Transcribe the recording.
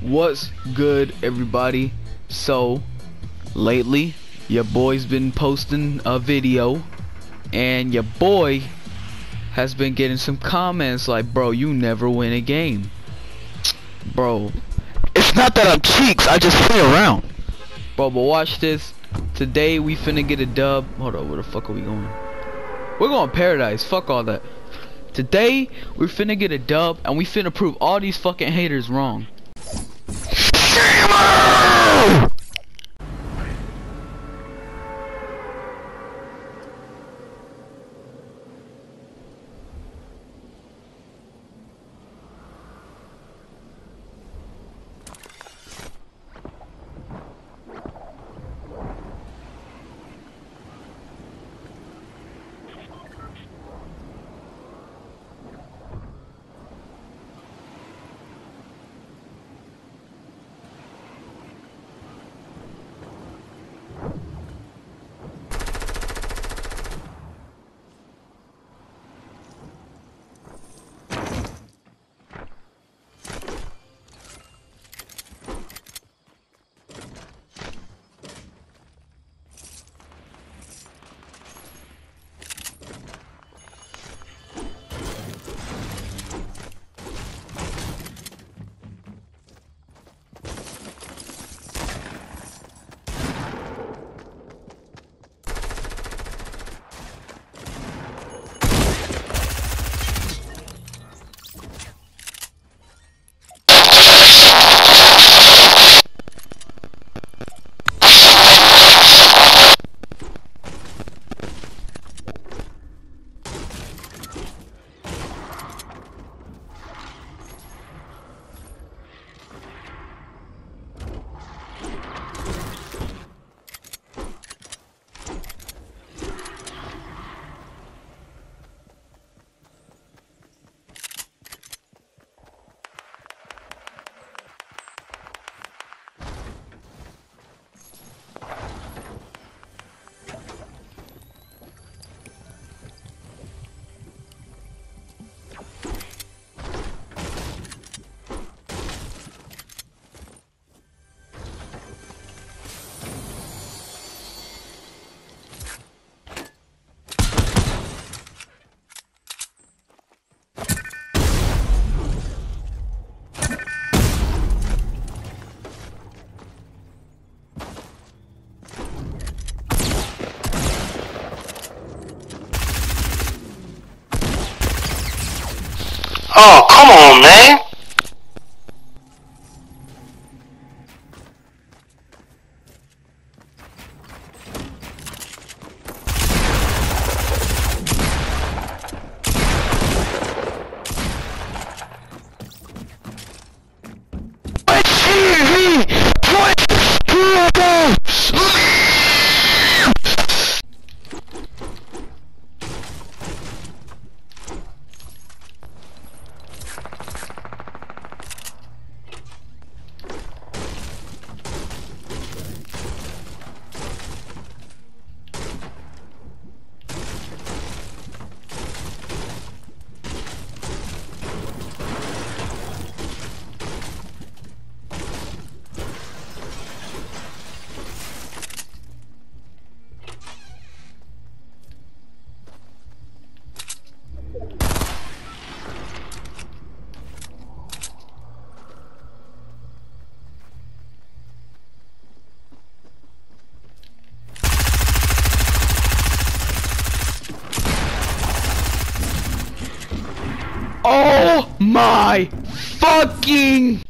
What's good, everybody? So, lately, your boy's been posting a video, and your boy has been getting some comments like, bro, you never win a game. Bro, It's not that I'm cheeks, I just play around. bro, but watch this. Today, we finna get a dub. Hold on, where the fuck are we going? We're going paradise. Fuck all that. Today, we're finna get a dub, and we finna prove all these fucking haters wrong. Oh, come on, man. TV! Oh my fucking